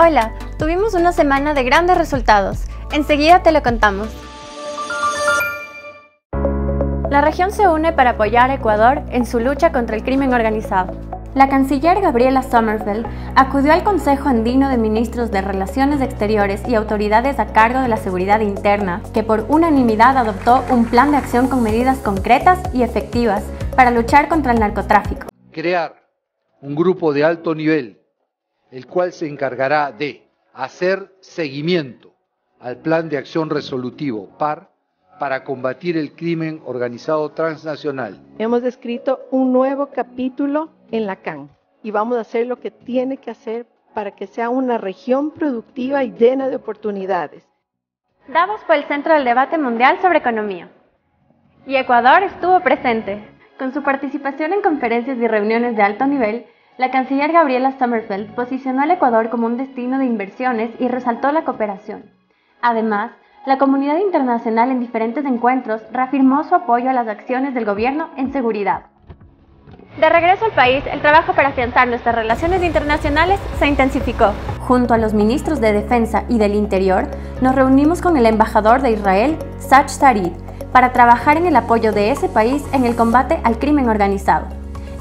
Hola, tuvimos una semana de grandes resultados. Enseguida te lo contamos. La región se une para apoyar a Ecuador en su lucha contra el crimen organizado. La canciller Gabriela Sommerfeld acudió al Consejo Andino de Ministros de Relaciones Exteriores y autoridades a cargo de la seguridad interna, que por unanimidad adoptó un plan de acción con medidas concretas y efectivas para luchar contra el narcotráfico. Crear un grupo de alto nivel el cual se encargará de hacer seguimiento al Plan de Acción Resolutivo PAR para combatir el crimen organizado transnacional. Hemos escrito un nuevo capítulo en la CAN y vamos a hacer lo que tiene que hacer para que sea una región productiva y llena de oportunidades. Davos fue el centro del debate mundial sobre economía. Y Ecuador estuvo presente. Con su participación en conferencias y reuniones de alto nivel, la canciller Gabriela Sommerfeld posicionó al Ecuador como un destino de inversiones y resaltó la cooperación. Además, la comunidad internacional en diferentes encuentros reafirmó su apoyo a las acciones del gobierno en seguridad. De regreso al país, el trabajo para afianzar nuestras relaciones internacionales se intensificó. Junto a los ministros de Defensa y del Interior, nos reunimos con el embajador de Israel, Sach Sarid, para trabajar en el apoyo de ese país en el combate al crimen organizado.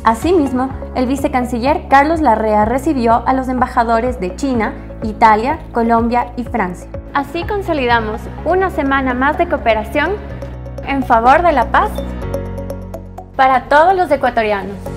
Asimismo, el vicecanciller Carlos Larrea recibió a los embajadores de China, Italia, Colombia y Francia. Así consolidamos una semana más de cooperación en favor de la paz para todos los ecuatorianos.